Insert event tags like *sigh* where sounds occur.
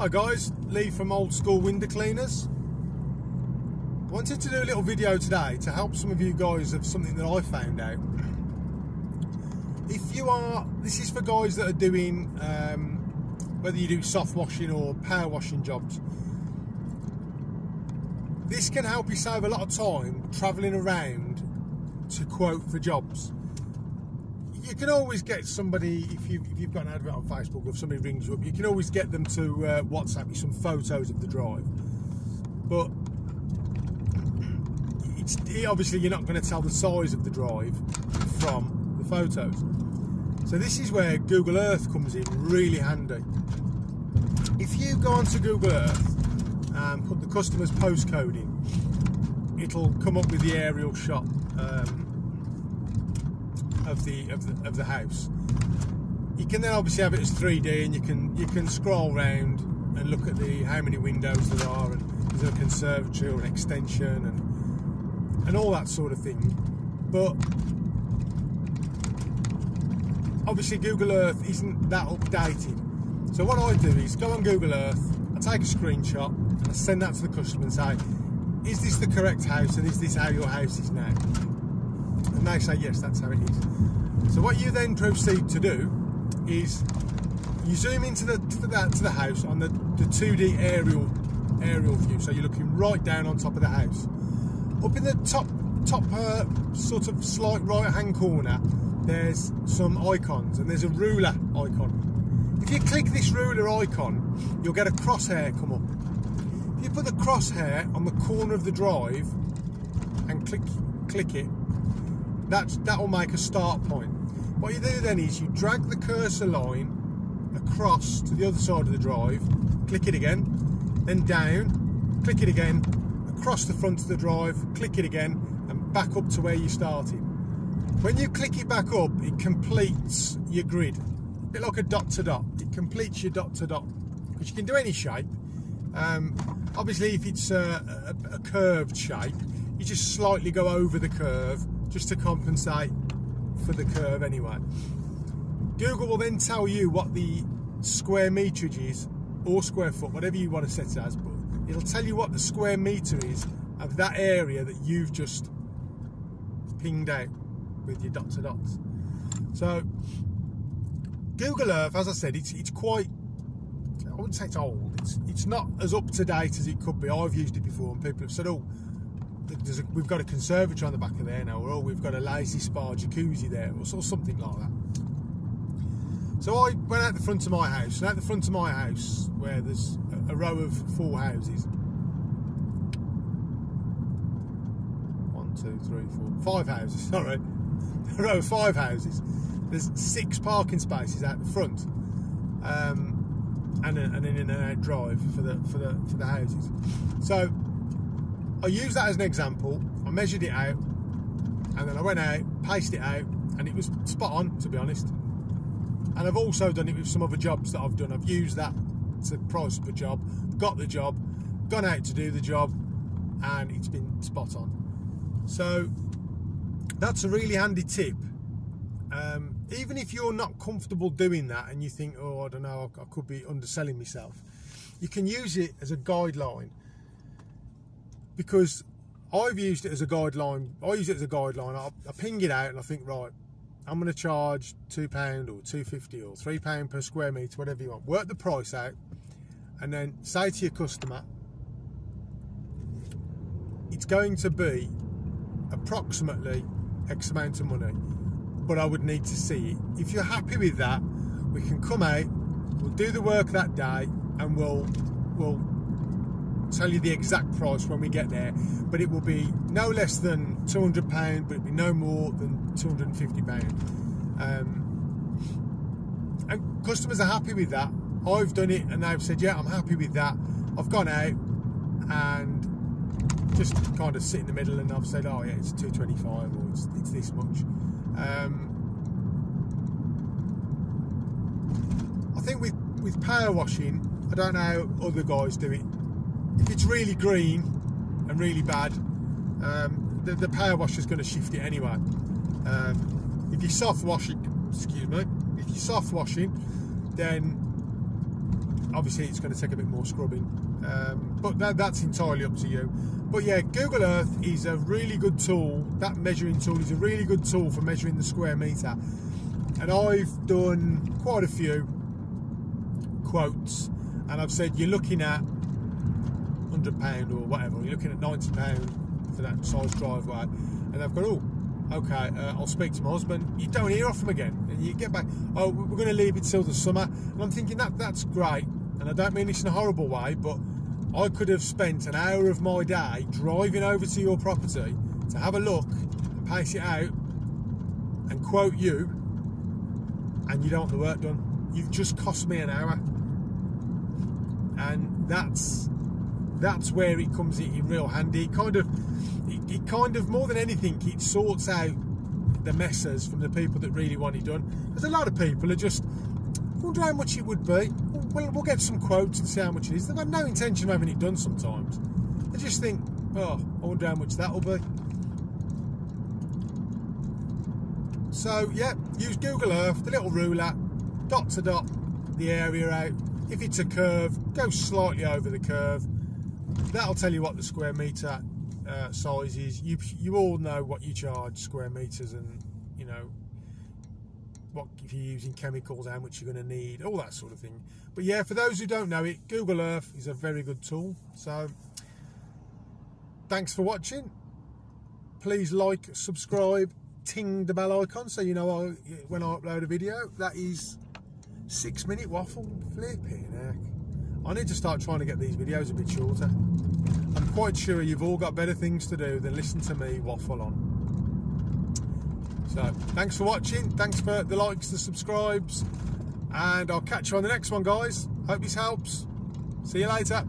Hi guys, Lee from Old School Window Cleaners. I wanted to do a little video today to help some of you guys of something that I found out. If you are, this is for guys that are doing, um, whether you do soft washing or power washing jobs. This can help you save a lot of time travelling around to quote for jobs you can always get somebody if you if you've got an advert on Facebook or if somebody rings you up, you can always get them to uh, WhatsApp you some photos of the drive. But it's obviously you're not going to tell the size of the drive from the photos. So this is where Google Earth comes in really handy. If you go onto Google Earth and put the customer's postcode in, it'll come up with the aerial shot. Um, of the of the, of the house. You can then obviously have it as 3D, and you can you can scroll around and look at the how many windows there are, and is there a conservatory or an extension, and and all that sort of thing. But obviously Google Earth isn't that updated. So what I do is go on Google Earth, I take a screenshot, and I send that to the customer and say, is this the correct house, and is this how your house is now? And they say, yes, that's how it is. So what you then proceed to do is you zoom into the to the, to the house on the, the 2D aerial aerial view. So you're looking right down on top of the house. Up in the top top uh, sort of slight right hand corner, there's some icons and there's a ruler icon. If you click this ruler icon, you'll get a crosshair come up. If you put the crosshair on the corner of the drive and click click it, that that will make a start point. What you do then is you drag the cursor line across to the other side of the drive, click it again, then down, click it again, across the front of the drive, click it again, and back up to where you started. When you click it back up, it completes your grid. A bit like a dot to dot. It completes your dot to dot. Because you can do any shape. Um, obviously, if it's a, a, a curved shape, you just slightly go over the curve just to compensate for the curve anyway. Google will then tell you what the square meterage is or square foot, whatever you want to set it as, but it'll tell you what the square meter is of that area that you've just pinged out with your dots and dots. So Google Earth, as I said, it's it's quite I wouldn't say it's old. It's it's not as up to date as it could be. I've used it before, and people have said, "Oh, a, we've got a conservatory on the back of there now, or we've got a Lay-Z-Spa jacuzzi there, or, or something like that. So I went out the front of my house, and out the front of my house, where there's a, a row of four houses, one, two, three, four, five houses. *laughs* Sorry, a row of five houses. There's six parking spaces out the front, um, and, a, and an in and out drive for the for the for the houses. So I used that as an example. I measured it out, and then I went out, paced it out, and it was spot on, to be honest. And I've also done it with some other jobs that I've done. I've used that to price up a job, got the job, gone out to do the job, and it's been spot on. So that's a really handy tip. Um, even if you're not comfortable doing that and you think, oh, I don't know, I could be underselling myself, you can use it as a guideline because I've used it as a guideline. I use it as a guideline. I, I ping it out and I think, right, I'm going to charge two pound or two fifty or three pound per square meter, whatever you want. Work the price out, and then say to your customer, it's going to be approximately X amount of money, but I would need to see it. If you're happy with that, we can come out, we'll do the work that day, and we'll we'll tell you the exact price when we get there, but it will be no less than £200, but it'll be no more than £250. Um, and customers are happy with that. I've done it and they've said, yeah, I'm happy with that. I've gone out and just kind of sit in the middle and I've said, oh yeah, it's 225 or it's, it's this much. Um, I think with, with power washing, I don't know how other guys do it if it's really green and really bad, um, the, the, power washer is going to shift it anyway. Um, if you're soft washing, excuse me, if you're soft washing, then obviously it's going to take a bit more scrubbing, um, but that, that's entirely up to you. But yeah, Google Earth is a really good tool. That measuring tool is a really good tool for measuring the square meter. And I've done quite a few quotes, and I've said you're looking at hundred pound or whatever. You're looking at ninety pound for that size driveway, and I've got oh okay, uh, I'll speak to my husband. You don't hear off them again, and you get back. Oh, we're going to leave it till the summer, and I'm thinking that that's great, and I don't mean this in a horrible way, but I could have spent an hour of my day driving over to your property to have a look and pace it out and quote you, and you don't want the work done. You've just cost me an hour, and that's that's where it comes in real handy. It kind of, it, it kind of more than anything, it sorts out the messes from the people that really want it done. There's a lot of people are just wonder how much it would be. We'll, we'll get some quotes and see how much it is. They've got no intention of having it done sometimes. They just think, oh, I wonder how much that'll be. So yeah, use Google Earth, the little ruler, dot to dot the area out. If it's a curve, go slightly over the curve that'll tell you what the square meter uh, size is. You you all know what you charge square meters, and you know what if you're using chemicals, how much you're going to need, all that sort of thing. But yeah, for those who don't know it, Google Earth is a very good tool. So thanks for watching. Please like, subscribe, ting the bell icon so you know when I upload a video. That is six minute waffle flipping heck. I need to start trying to get these videos a bit shorter. I'm quite sure you've all got better things to do than listen to me waffle on. So, thanks for watching. Thanks for the likes, the subscribes. And I'll catch you on the next one, guys. Hope this helps. See you later.